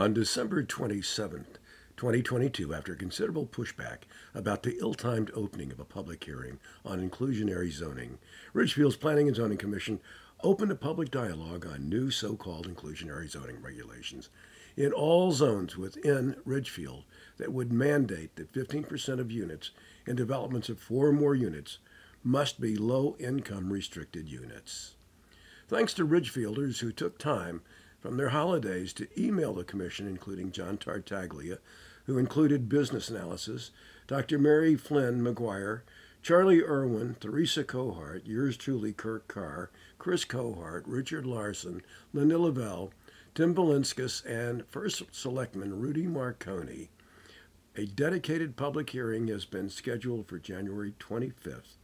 On December 27, 2022, after considerable pushback about the ill timed opening of a public hearing on inclusionary zoning, Ridgefield's Planning and Zoning Commission opened a public dialogue on new so called inclusionary zoning regulations in all zones within Ridgefield that would mandate that 15% of units in developments of four or more units must be low income restricted units. Thanks to Ridgefielders who took time from their holidays to email the Commission, including John Tartaglia, who included business analysis, Dr. Mary Flynn McGuire, Charlie Irwin, Theresa Cohart, yours truly, Kirk Carr, Chris Cohart, Richard Larson, Linda Lavelle, Tim Belinskas, and First Selectman Rudy Marconi. A dedicated public hearing has been scheduled for January 25th.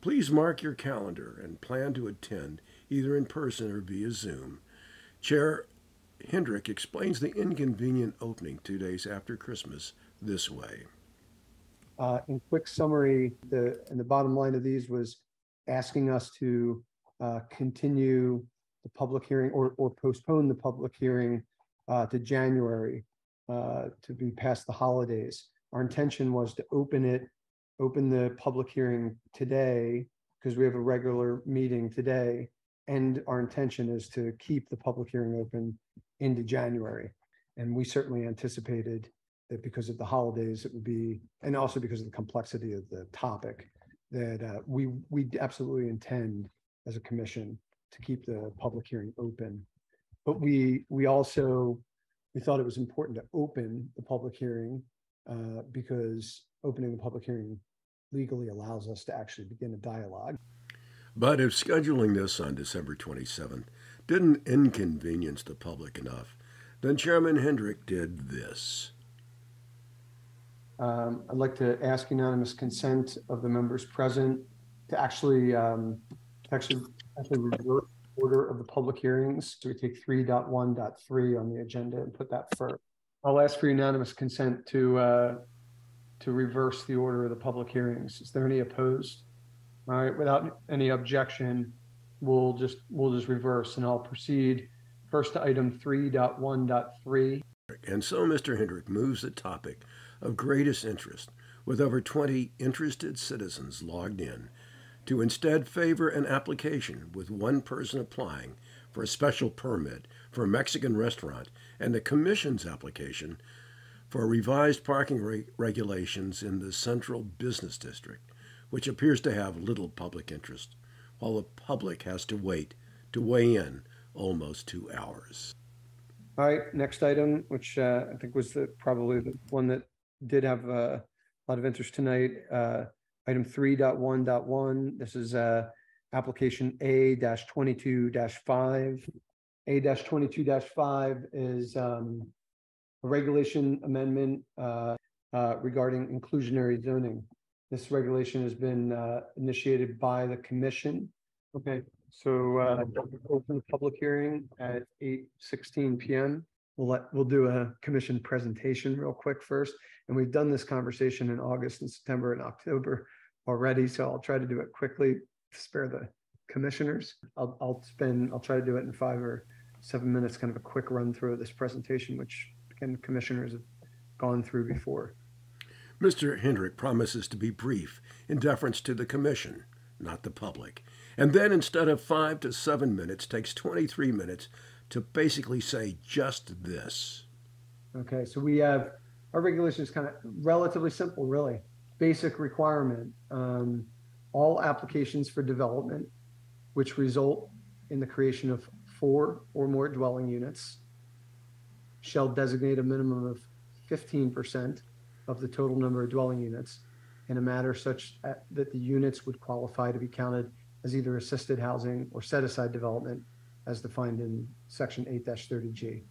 Please mark your calendar and plan to attend either in person or via Zoom. Chair Hendrick explains the inconvenient opening two days after Christmas this way. Uh, in quick summary, the, and the bottom line of these was asking us to uh, continue the public hearing or, or postpone the public hearing uh, to January uh, to be past the holidays. Our intention was to open it, open the public hearing today because we have a regular meeting today and our intention is to keep the public hearing open into January. And we certainly anticipated that because of the holidays, it would be, and also because of the complexity of the topic, that uh, we we absolutely intend as a commission to keep the public hearing open. But we we also we thought it was important to open the public hearing uh, because opening the public hearing legally allows us to actually begin a dialogue. But if scheduling this on December 27th didn't inconvenience the public enough, then Chairman Hendrick did this. Um, I'd like to ask unanimous consent of the members present to actually um, actually actually reverse order of the public hearings. So we take 3.1.3 on the agenda and put that first. I'll ask for unanimous consent to uh, to reverse the order of the public hearings. Is there any opposed? All right, without any objection, we'll just, we'll just reverse and I'll proceed first to item 3.1.3. And so Mr. Hendrick moves the topic of greatest interest, with over 20 interested citizens logged in, to instead favor an application with one person applying for a special permit for a Mexican restaurant and the Commission's application for revised parking re- regulations in the Central Business District which appears to have little public interest, while the public has to wait to weigh in almost two hours. All right, next item, which uh, I think was the, probably the one that did have uh, a lot of interest tonight. Uh, item 3.1.1. This is uh, application A-22-5. A-22-5 is um, a regulation amendment uh, regarding inclusionary zoning. This regulation has been uh, initiated by the commission. Okay, so uh, open the public hearing at eight sixteen PM. We'll let, we'll do a commission presentation real quick first. And we've done this conversation in August and September and October already, so I'll try to do it quickly to spare the commissioners. I'll, I'll spend, I'll try to do it in five or seven minutes, kind of a quick run through of this presentation, which again, commissioners have gone through before. Mr. Hendrick promises to be brief in deference to the Commission, not the public, and then instead of five to seven minutes, takes 23 minutes to basically say just this. Okay, so we have our regulation is kind of relatively simple, really. Basic requirement um, all applications for development which result in the creation of four or more dwelling units shall designate a minimum of 15% of the total number of dwelling units in a manner such that the units would qualify to be counted as either assisted housing or set aside development as defined in section 8-30G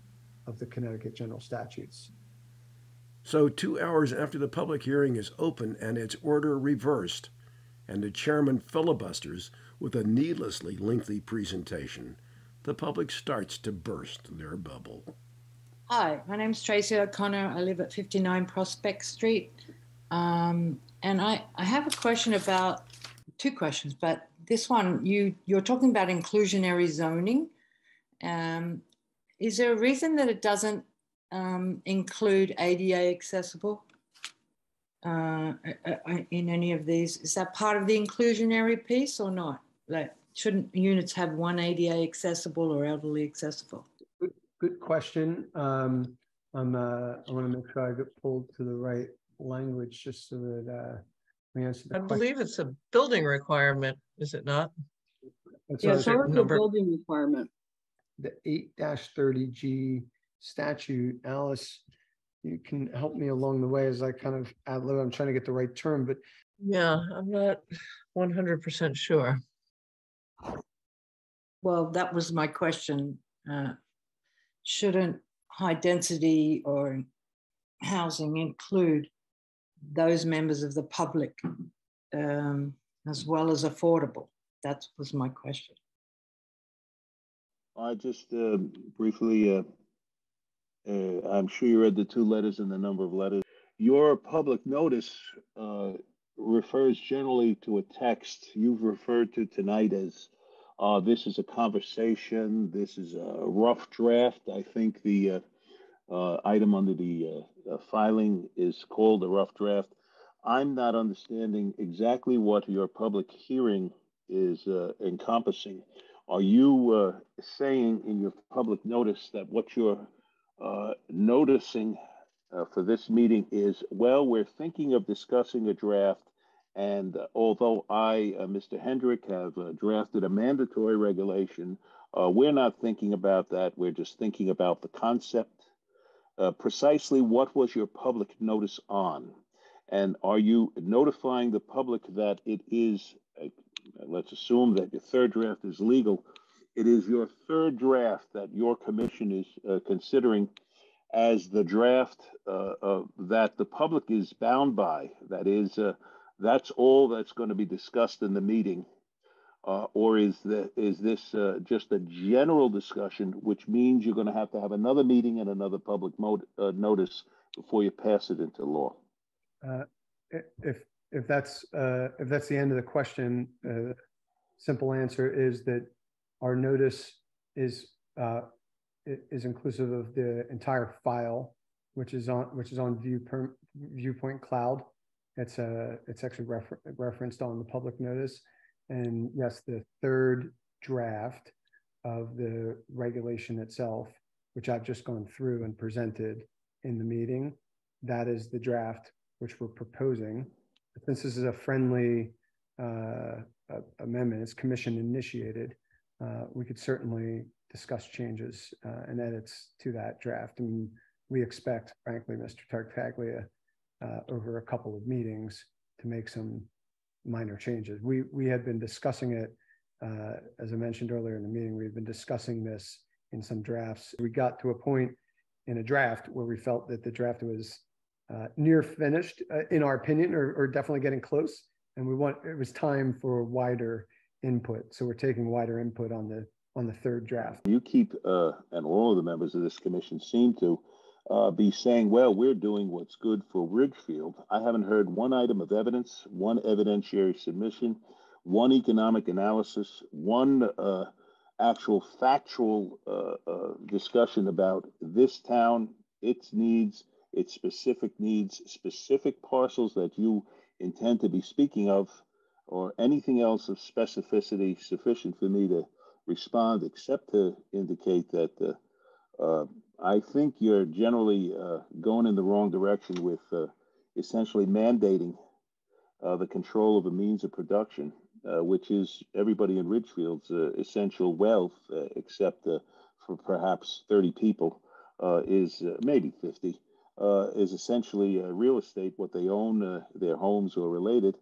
of the Connecticut General Statutes. So, two hours after the public hearing is open and its order reversed, and the chairman filibusters with a needlessly lengthy presentation, the public starts to burst their bubble. Hi, my name's Tracy O'Connor. I live at 59 Prospect Street. Um, and I, I have a question about two questions, but this one, you, you're talking about inclusionary zoning. Um, is there a reason that it doesn't um, include ADA accessible uh, uh, uh, in any of these? Is that part of the inclusionary piece or not? Like, shouldn't units have one ADA accessible or elderly accessible? Good, good question. Um, I'm, uh, I want to make sure I get pulled to the right language just so that, uh, we answer the I question. believe it's a building requirement, is it not? That's Yeah, what I was- so- Part of the number- building requirement. the eight thirty G statute, Alice, you can help me along the way as I kind of ad lib. I'm trying to get the right term, but Yeah, I'm not one hundred percent sure. Well, that was my question. Uh, shouldn't high density or housing include those members of the public um, as well as affordable? That was my question. I just uh, briefly, uh, uh, I'm sure you read the two letters and the number of letters. Your public notice uh, refers generally to a text you've referred to tonight as uh, this is a conversation, this is a rough draft. I think the uh, uh, item under the uh, uh, filing is called a rough draft. I'm not understanding exactly what your public hearing is encompassing. Are you saying in your public notice that what you're noticing for this meeting is, well, we're thinking of discussing a draft, and although I, uh, Mr. Hendrick, have uh, drafted a mandatory regulation, uh, we're not thinking about that. We're just thinking about the concept. Precisely what was your public notice on? And are you notifying the public that it is uh, let's assume that your third draft is legal. It is your third draft that your commission is uh, considering as the draft uh, that the public is bound by. That is, that's all that's going to be discussed in the meeting. Uh, or is that is this uh, just a general discussion, which means you're going to have to have another meeting and another public mo- notice before you pass it into law? i- if, if that's, uh, if that's the end of the question, uh, simple answer is that our notice is, uh, is inclusive of the entire file, which is on, which is on view per, viewpoint cloud. It's uh it's actually refer- referenced on the public notice. And yes, the third draft of the regulation itself, which I've just gone through and presented in the meeting, that is the draft which we're proposing. Since this is a friendly uh, a- amendment, it's commission initiated, uh, we could certainly discuss changes uh, and edits to that draft. And we expect, frankly, Mr. Tartaglia, uh, over a couple of meetings to make some minor changes. We, we had been discussing it, uh, as I mentioned earlier in the meeting, we've been discussing this in some drafts. We got to a point in a draft where we felt that the draft was uh, near finished, uh, in our opinion, or, or definitely getting close. And we want, it was time for wider input. So we're taking wider input on the, on the third draft. You keep, uh, and all of the members of this commission seem to uh, be saying, well, we're doing what's good for Ridgefield. I haven't heard one item of evidence, one evidentiary submission, one economic analysis, one uh, actual factual uh, uh, discussion about this town, its needs, its specific needs, specific parcels that you intend to be speaking of, or anything else of specificity sufficient for me to respond, except to indicate that uh, uh, I think you're generally uh, going in the wrong direction with uh, essentially mandating uh, the control of a means of production, uh, which is everybody in Ridgefield's uh, essential wealth, uh, except uh, for perhaps 30 people, is maybe 50, is essentially real estate, what they own, their homes or related.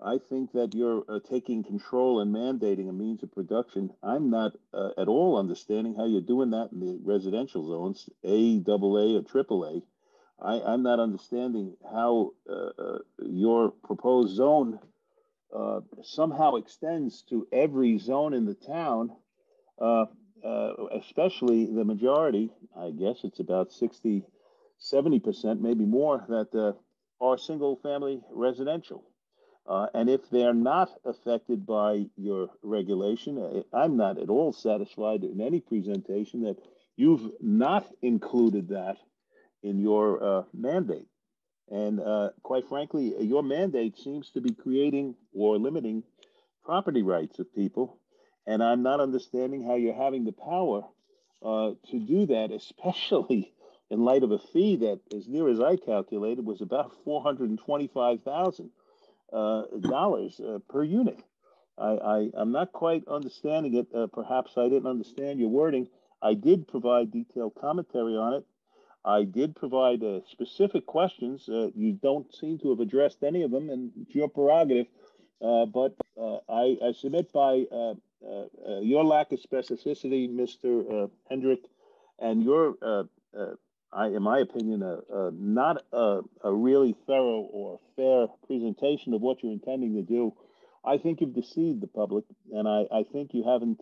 I think that you're uh, taking control and mandating a means of production. I'm not uh, at all understanding how you're doing that in the residential zones, A, double A, or triple A. I, I'm not understanding how uh, your proposed zone somehow extends to every zone in the town, especially the majority, I guess it's about 60, 70%, maybe more, that are single family residential. Uh, and if they're not affected by your regulation, I'm not at all satisfied in any presentation that You've not included that in your uh, mandate. And uh, quite frankly, your mandate seems to be creating or limiting property rights of people. And I'm not understanding how you're having the power uh, to do that, especially in light of a fee that, as near as I calculated, was about $425,000 uh, dollars uh, per unit. I, I, am not quite understanding it. Uh, perhaps I didn't understand your wording. I did provide detailed commentary on it. I did provide uh, specific questions. Uh, you don't seem to have addressed any of them, and it's your prerogative. Uh, but uh, I, I, submit by uh, uh, your lack of specificity, Mr. Hendrick, and your, I, in my opinion, not a, a, really thorough or fair presentation of what you're intending to do. I think you've deceived the public, and I, I think you haven't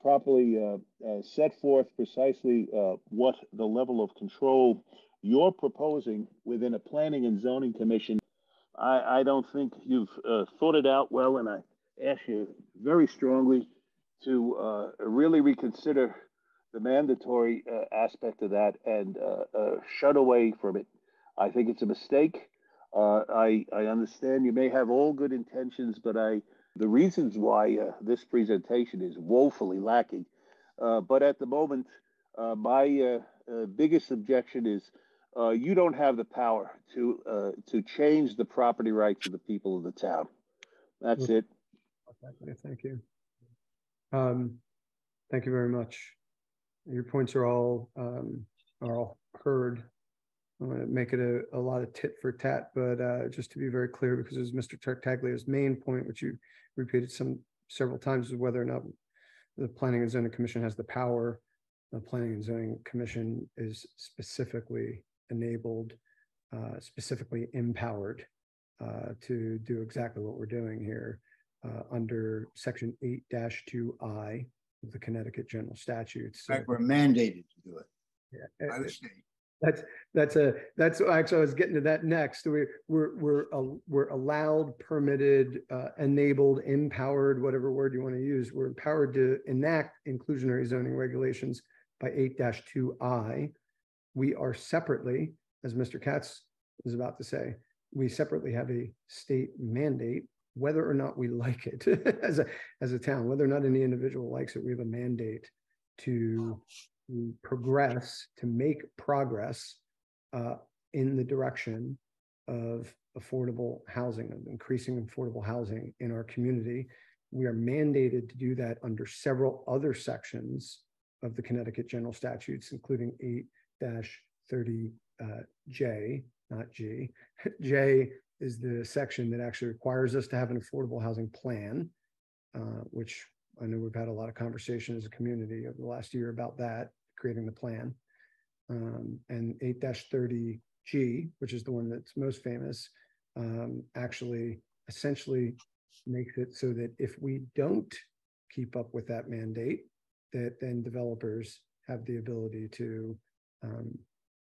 properly uh, uh, set forth precisely uh, what the level of control you're proposing within a planning and zoning commission. I, I don't think you've uh, thought it out well, and I ask you very strongly to uh, really reconsider the mandatory uh, aspect of that and shut away from it. I think it's a mistake. I, I understand you may have all good intentions, but I the reasons why uh, this presentation is woefully lacking. Uh, but at the moment, uh, my uh, uh, biggest objection is uh, you don't have the power to to change the property rights of the people of the town. That's it. Thank you. Um, thank you very much. Your points are all um, are all heard. I'm going to make it a, a lot of tit for tat, but uh, just to be very clear, because it was Mr. Tartaglia's main point, which you repeated some several times, is whether or not the Planning and Zoning Commission has the power. The Planning and Zoning Commission is specifically enabled, uh, specifically empowered uh, to do exactly what we're doing here uh, under Section 8-2I of the Connecticut General Statutes. In fact, we're mandated to do it yeah, by uh, the state. That's that's a that's actually I was getting to that next. We we're we're uh, we're allowed, permitted, uh, enabled, empowered, whatever word you want to use. We're empowered to enact inclusionary zoning regulations by 8-2I. We are separately, as Mr. Katz is about to say, we separately have a state mandate, whether or not we like it as a as a town, whether or not any individual likes it, we have a mandate to progress, to make progress uh, in the direction of affordable housing, of increasing affordable housing in our community. We are mandated to do that under several other sections of the Connecticut General Statutes, including 8 30J, not G. J is the section that actually requires us to have an affordable housing plan, uh, which I know we've had a lot of conversation as a community over the last year about that creating the plan. Um, and 8-30G, which is the one that's most famous, um, actually essentially makes it so that if we don't keep up with that mandate, that then developers have the ability to, um,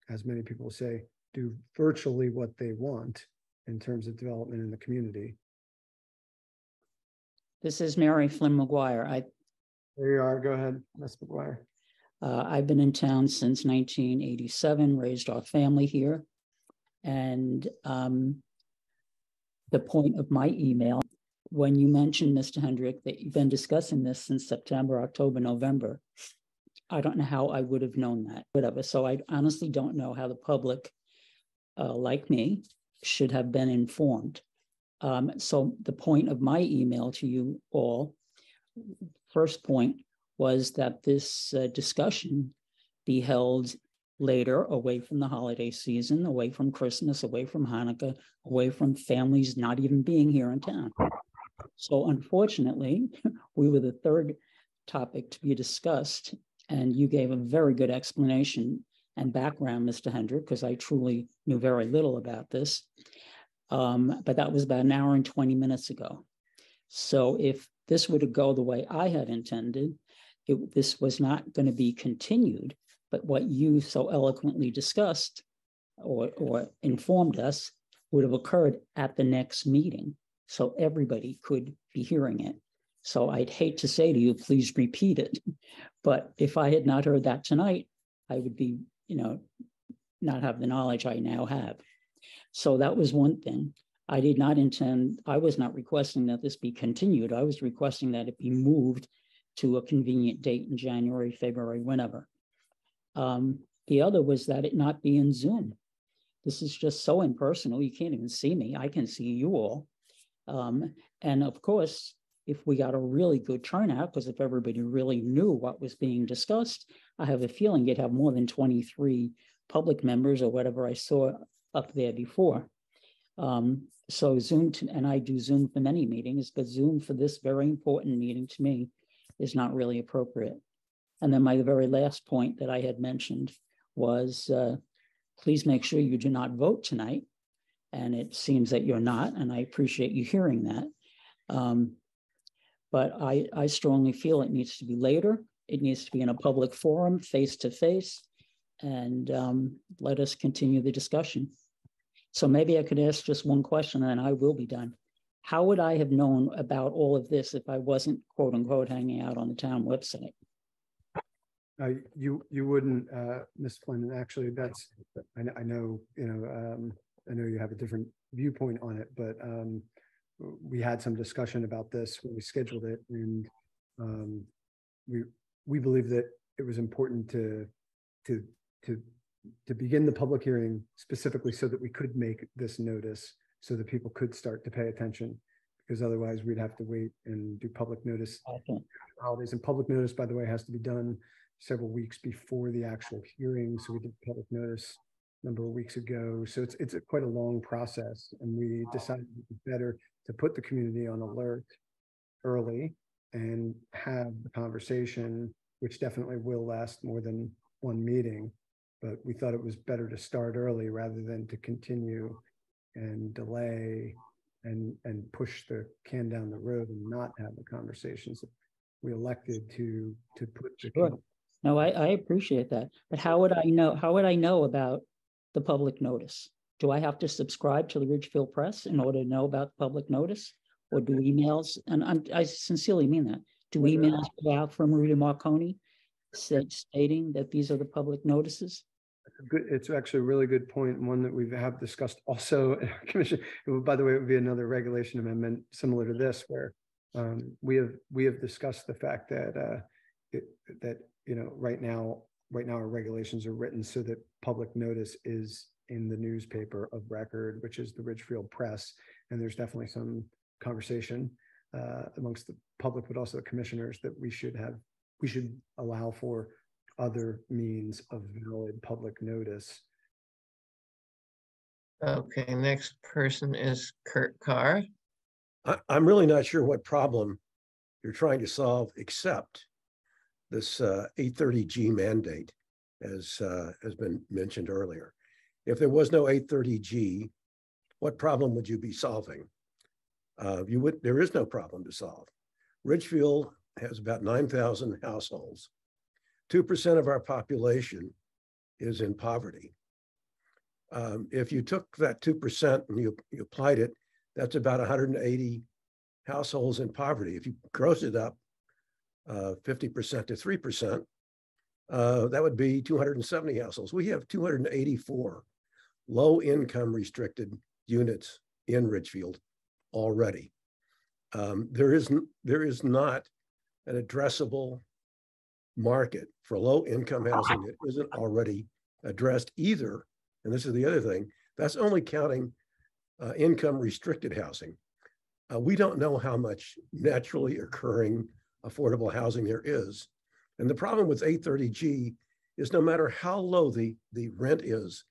as many people say, do virtually what they want in terms of development in the community. This is Mary Flynn McGuire. I there you are. Go ahead, Ms. McGuire. Uh, I've been in town since 1987, raised our family here. And um, the point of my email, when you mentioned, Mr. Hendrick, that you've been discussing this since September, October, November, I don't know how I would have known that, whatever. So I honestly don't know how the public, uh, like me, should have been informed. Um, so the point of my email to you all, first point was that this uh, discussion be held later, away from the holiday season, away from Christmas, away from Hanukkah, away from families not even being here in town. So, unfortunately, we were the third topic to be discussed, and you gave a very good explanation and background, Mr. Hendrick, because I truly knew very little about this. Um, but that was about an hour and 20 minutes ago. So, if this were to go the way I had intended, it, this was not going to be continued, but what you so eloquently discussed or, or informed us would have occurred at the next meeting. So everybody could be hearing it. So I'd hate to say to you, please repeat it. But if I had not heard that tonight, I would be, you know, not have the knowledge I now have. So that was one thing. I did not intend, I was not requesting that this be continued. I was requesting that it be moved to a convenient date in January, February, whenever. Um, the other was that it not be in Zoom. This is just so impersonal. You can't even see me. I can see you all. Um, and of course, if we got a really good turnout, because if everybody really knew what was being discussed, I have a feeling you'd have more than 23 public members or whatever I saw up there before. Um, so Zoom, to, and I do Zoom for many meetings, but Zoom for this very important meeting to me is not really appropriate. And then my very last point that I had mentioned was uh, please make sure you do not vote tonight. And it seems that you're not, and I appreciate you hearing that. Um, but I, I strongly feel it needs to be later. It needs to be in a public forum, face to face, and um, let us continue the discussion. So maybe I could ask just one question and I will be done. How would I have known about all of this if I wasn't quote unquote hanging out on the town website? Uh, you, you wouldn't, uh, Ms. Flynn, actually that's, I, I know, you know, um, I know you have a different viewpoint on it, but, um, we had some discussion about this when we scheduled it and, um, we, we believe that it was important to, to, to, to begin the public hearing specifically so that we could make this notice so that people could start to pay attention. Because otherwise we'd have to wait and do public notice Okay. holidays. And public notice, by the way, has to be done several weeks before the actual hearing. So we did public notice number of weeks ago. So it's, it's a quite a long process. And we decided it was better to put the community on alert early and have the conversation, which definitely will last more than one meeting. But we thought it was better to start early rather than to continue and delay and, and push the can down the road and not have the conversations. We elected to, to put. Sure. No, I, I appreciate that. But how would I know, how would I know about the public notice? Do I have to subscribe to the Ridgefield Press in order to know about the public notice? Or do emails, and I'm, I sincerely mean that, do emails go out from Rudy Marconi stating that these are the public notices? Good, it's actually a really good point, one that we have discussed also in our commission. Would- By the way, it would be another regulation amendment similar to this where um, we have, we have discussed the fact that uh, it, that, you know, right now, right now our regulations are written so that public notice is in the newspaper of record, which is the Ridgefield Press. And there's definitely some conversation uh, amongst the public, but also the commissioners that we should have, we should allow for other means of valid public notice. Okay, next person is Kurt Carr. I, I'm really not sure what problem you're trying to solve, except this uh, 830G mandate, as uh, has been mentioned earlier. If there was no 830G, what problem would you be solving? Uh, You would, there is no problem to solve. Ridgefield has about 9,000 households. 2% of our population is in poverty. Um, If you took that 2% and you you applied it that's about 180 households in poverty. If you gross it up uh, 50% to 3%, uh, that would be 270 households. We have 284 low income restricted units in Ridgefield already. Um, there, is, there is not an addressable market for low income housing that isn't already addressed either. And this is the other thing. That's only counting uh, income restricted housing. Uh, we don't know how much naturally occurring affordable housing there is. And the problem with 830G is no matter how low the, the rent is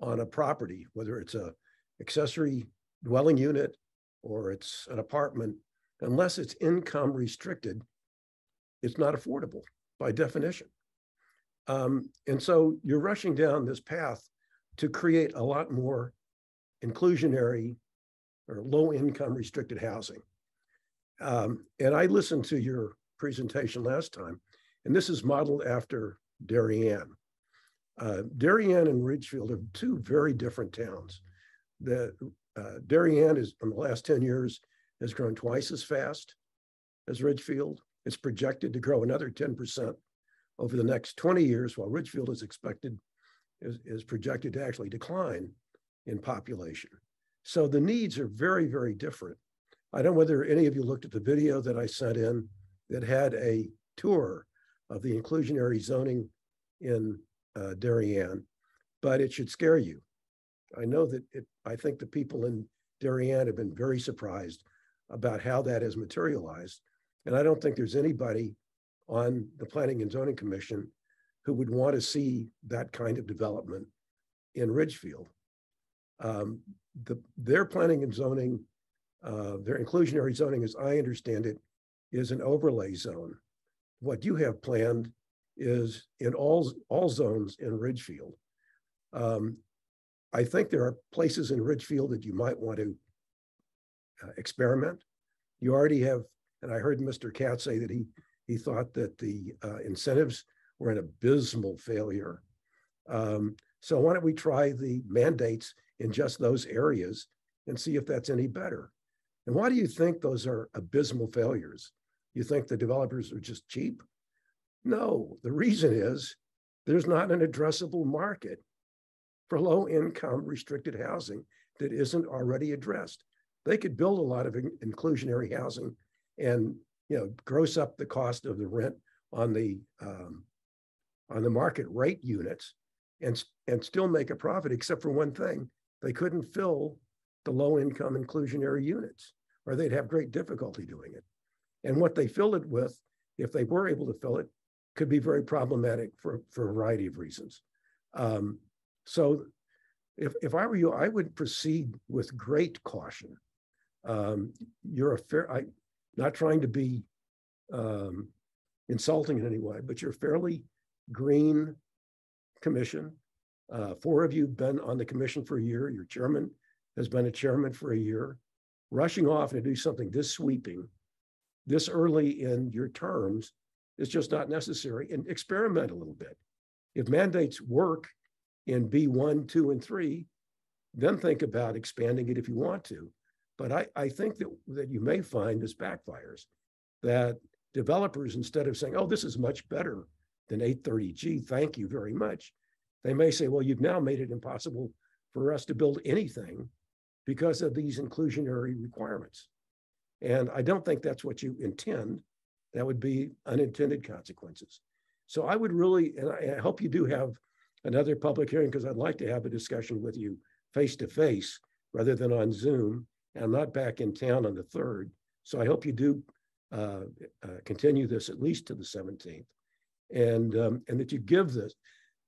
on a property, whether it's a accessory dwelling unit or it's an apartment, unless it's income restricted, it's not affordable by definition. Um, and so you're rushing down this path to create a lot more inclusionary or low income restricted housing. Um, and I listened to your presentation last time, and this is modeled after Darien. Uh, Darien and Ridgefield are two very different towns. The uh, Darien is in the last 10 years has grown twice as fast. as Ridgefield. It's projected to grow another 10% over the next 20 years, while Ridgefield is expected, is, is projected to actually decline in population. So the needs are very, very different. I don't know whether any of you looked at the video that I sent in that had a tour of the inclusionary zoning in uh, Darien, but it should scare you. I know that it, I think the people in Darien have been very surprised about how that has materialized. And I don't think there's anybody on the Planning and Zoning Commission who would want to see that kind of development in Ridgefield. Um, the, their planning and zoning, uh, their inclusionary zoning, as I understand it, is an overlay zone. What you have planned is in all, all zones in Ridgefield. Um, I think there are places in Ridgefield that you might want to uh, experiment. You already have, and I heard Mr. Katz say that he he thought that the uh, incentives were an abysmal failure. Um, so why don't we try the mandates in just those areas and see if that's any better? And why do you think those are abysmal failures? You think the developers are just cheap? No, the reason is there's not an addressable market for low income restricted housing that isn't already addressed. They could build a lot of in- inclusionary housing and you know gross up the cost of the rent on the um, on the market rate units and and still make a profit except for one thing they couldn't fill the low income inclusionary units or they'd have great difficulty doing it and what they fill it with if they were able to fill it could be very problematic for, for a variety of reasons um, so if, if I were you, I would proceed with great caution. Um, you're a fair, I, not trying to be um, insulting in any way, but you're fairly green commission. Uh, four of you have been on the commission for a year. Your chairman has been a chairman for a year. Rushing off to do something this sweeping, this early in your terms, is just not necessary. And experiment a little bit. If mandates work in B1, 2, and 3, then think about expanding it if you want to. But I, I think that, that you may find this backfires, that developers, instead of saying, oh, this is much better than 830G, thank you very much, they may say, well, you've now made it impossible for us to build anything because of these inclusionary requirements. And I don't think that's what you intend. That would be unintended consequences. So I would really, and I, hope you do have another public hearing because I'd like to have a discussion with you face to face rather than on Zoom. And I'm not back in town on the third. So I hope you do uh, uh, continue this at least to the 17th and, um, and that you give this,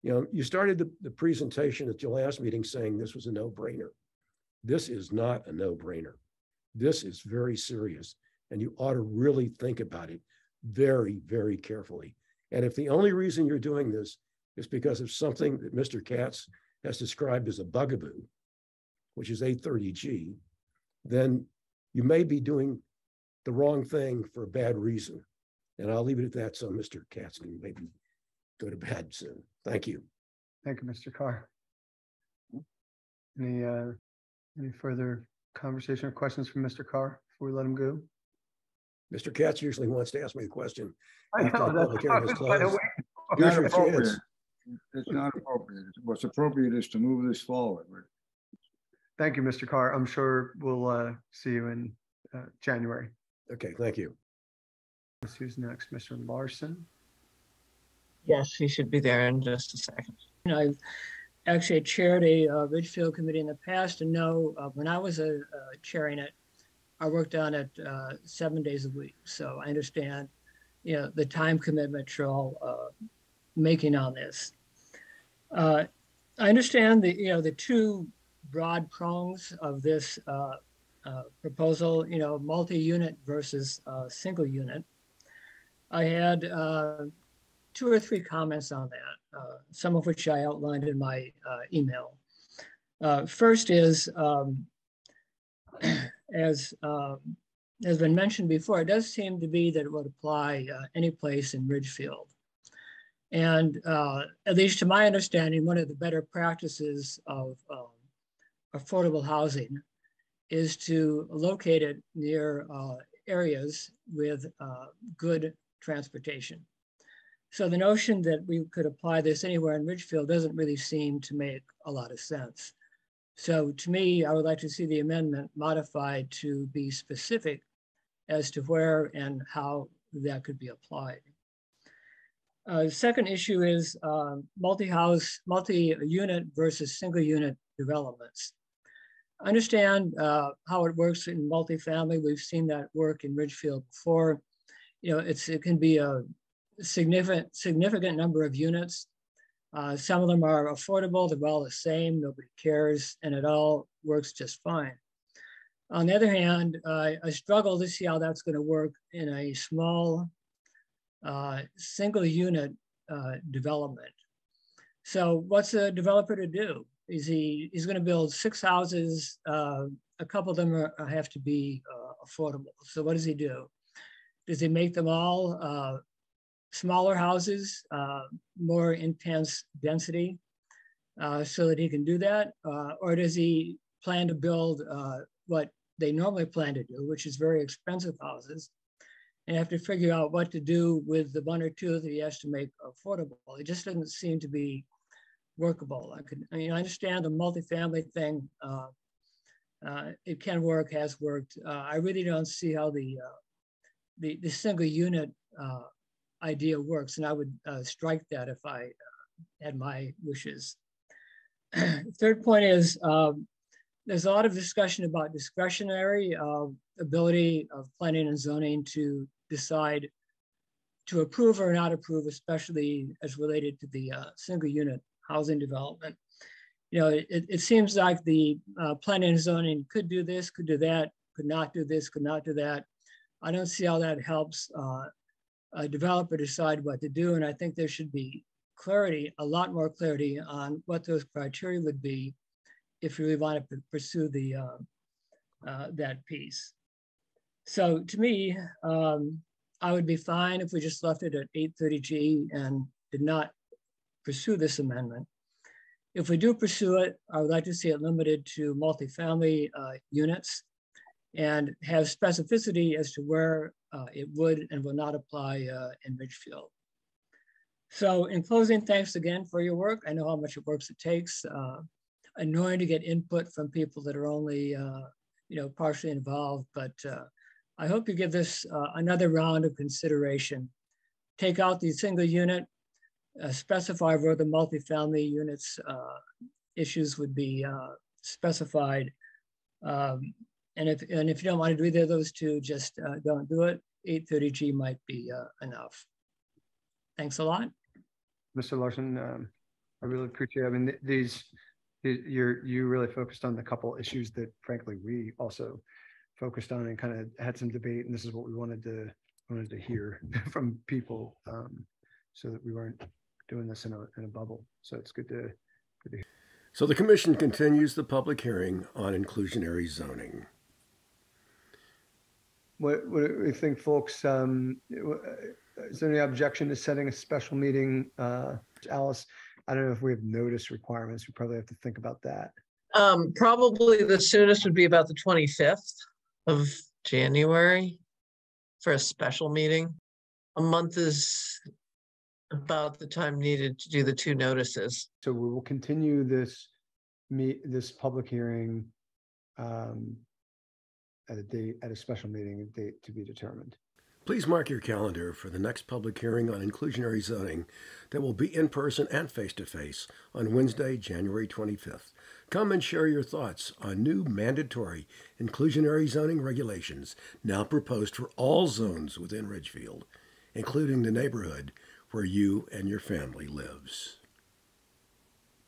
you know, you started the, the presentation at your last meeting saying this was a no brainer. This is not a no brainer. This is very serious and you ought to really think about it very, very carefully. And if the only reason you're doing this is because of something that Mr. Katz has described as a bugaboo, which is 830G, then you may be doing the wrong thing for a bad reason. And I'll leave it at that so Mr. Katz can maybe go to bed soon. Thank you. Thank you, Mr. Carr. Any, uh, any further conversation or questions from Mr. Carr before we let him go? Mr. Katz usually wants to ask me a question. I after the know, public hearing is that's why I closed. wait. Here's your chance. It's not appropriate. What's appropriate is to move this forward. Thank you, Mr. Carr. I'm sure we'll uh, see you in uh, January. Okay, thank you. Who's next? Mr. Larson? Yes, he should be there in just a second. You know, Actually chaired a uh, Ridgefield committee in the past and know uh, when I was uh, uh, chairing it, I worked on it uh, seven days a week. So I understand, you know, the time commitment you're all uh, making on this. I understand the, you know, the two broad prongs of this proposal, you know, multi-unit versus single unit. I had two or three comments on that, uh, some of which I outlined in my uh, email. Uh, first is, um, as uh, has been mentioned before, it does seem to be that it would apply uh, any place in Ridgefield. And uh, at least to my understanding, one of the better practices of um, affordable housing is to locate it near uh, areas with good transportation. So the notion that we could apply this anywhere in Ridgefield doesn't really seem to make a lot of sense. So to me, I would like to see the amendment modified to be specific as to where and how that could be applied. Uh, second issue is uh, multi-house, multi-unit versus single unit developments. Understand uh, how it works in multifamily. We've seen that work in Ridgefield before. You know, it's it can be a significant significant number of units. Uh, some of them are affordable. They're all the same. Nobody cares, and it all works just fine. On the other hand, uh, I struggle to see how that's going to work in a small uh, single unit uh, development. So what's a developer to do? Is he, he's gonna build six houses, uh, a couple of them are, have to be uh, affordable. So what does he do? Does he make them all uh, smaller houses, uh, more intense density, so that he can do that? or does he plan to build what they normally plan to do, which is very expensive houses, and have to figure out what to do with the one or two that he has to make affordable. It just doesn't seem to be workable. I could, I mean, I understand the multifamily thing. Uh, uh, it can work, has worked. Uh, I really don't see how the uh, the, the single unit uh, idea works, and I would uh, strike that if I had my wishes. Third point is um, there's a lot of discussion about discretionary ability of planning and zoning to decide to approve or not approve, especially as related to the uh, single unit housing development. You know, it, it seems like the uh, planning and zoning could do this, could do that, could not do this, could not do that. I don't see how that helps uh, a developer decide what to do. And I think there should be clarity, a lot more clarity on what those criteria would be if you really want to pursue the uh, uh, that piece. So to me, um, I would be fine if we just left it at 830G and did not pursue this amendment. If we do pursue it, I would like to see it limited to multifamily uh, units and have specificity as to where uh, it would and will not apply uh, in Ridgefield. So in closing, thanks again for your work. I know how much it works it takes. Uh, annoying to get input from people that are only, uh, you know, partially involved, but uh, I hope you give this uh, another round of consideration. Take out the single unit, specify where the multifamily units issues would be specified. Um, and if and if you don't want to do either of those two, just uh, don't do it. 830G might be uh, enough. Thanks a lot. Mr. Larson, um, I really appreciate it. I mean, th these, you're, you really focused on the couple issues that frankly, we also focused on and kind of had some debate, and this is what we wanted to wanted to hear from people, um, so that we weren't doing this in a in a bubble. So it's good to good to hear. So the commission continues the public hearing on inclusionary zoning. What, what do you think, folks? Um, is there any objection to setting a special meeting? Uh, Alice, I don't know if we have notice requirements. We probably have to think about that. Um, probably the soonest would be about the 25th of January for a special meeting. A month is about the time needed to do the two notices. So we will continue this meet, this public hearing um, at a date, at a special meeting, date to be determined. Please mark your calendar for the next public hearing on inclusionary zoning that will be in person and face to face on Wednesday, January 25th. Come and share your thoughts on new mandatory inclusionary zoning regulations now proposed for all zones within Ridgefield, including the neighborhood where you and your family lives.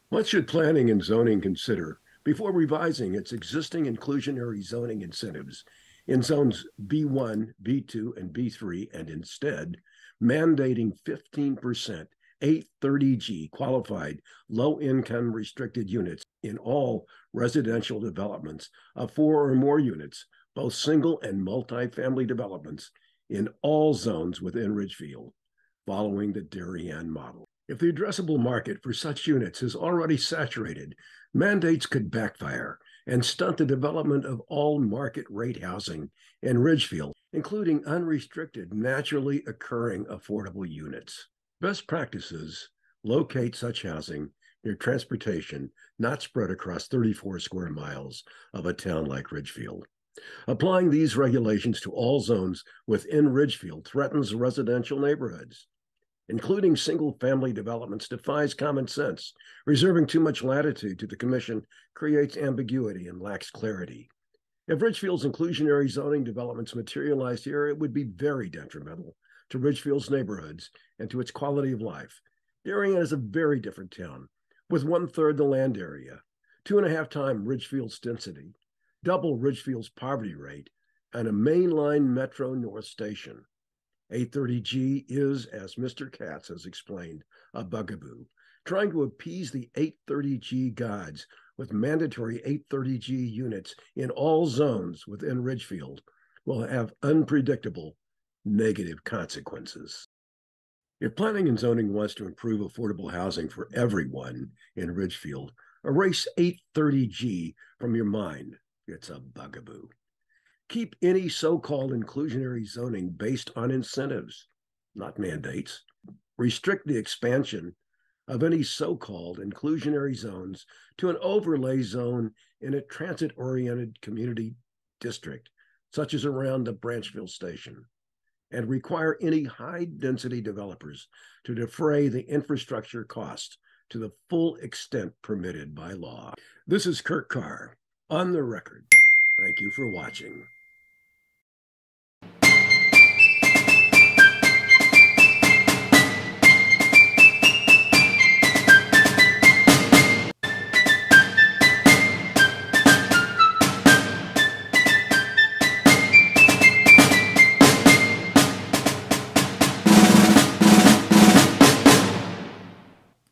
What should planning and zoning consider before revising its existing inclusionary zoning incentives in zones B1, B2, and B3, and instead mandating 15% 830G qualified low income restricted units in all residential developments of four or more units, both single and multi-family developments in all zones within Ridgefield, following the Darien model. If the addressable market for such units is already saturated, mandates could backfire and stunt the development of all market rate housing in Ridgefield, including unrestricted, naturally occurring affordable units. Best practices locate such housing near transportation, not spread across 34 square miles of a town like Ridgefield. Applying these regulations to all zones within Ridgefield threatens residential neighborhoods. Including single family developments defies common sense. Reserving too much latitude to the Commission creates ambiguity and lacks clarity. If Ridgefield's inclusionary zoning developments materialized here, it would be very detrimental to Ridgefield's neighborhoods and to its quality of life. Darien is a very different town with one third the land area, two and a half times Ridgefield's density, double Ridgefield's poverty rate, and a mainline Metro North station. 830G is, as Mr. Katz has explained, a bugaboo, trying to appease the 830G gods with mandatory 830G units in all zones within Ridgefield will have unpredictable negative consequences. If planning and zoning wants to improve affordable housing for everyone in Ridgefield, erase 830G from your mind. It's a bugaboo. Keep any so called inclusionary zoning based on incentives, not mandates. Restrict the expansion of any so called inclusionary zones to an overlay zone in a transit oriented community district, such as around the Branchville station, and require any high density developers to defray the infrastructure cost to the full extent permitted by law. This is Kurt Carr on the record. Thank you for watching.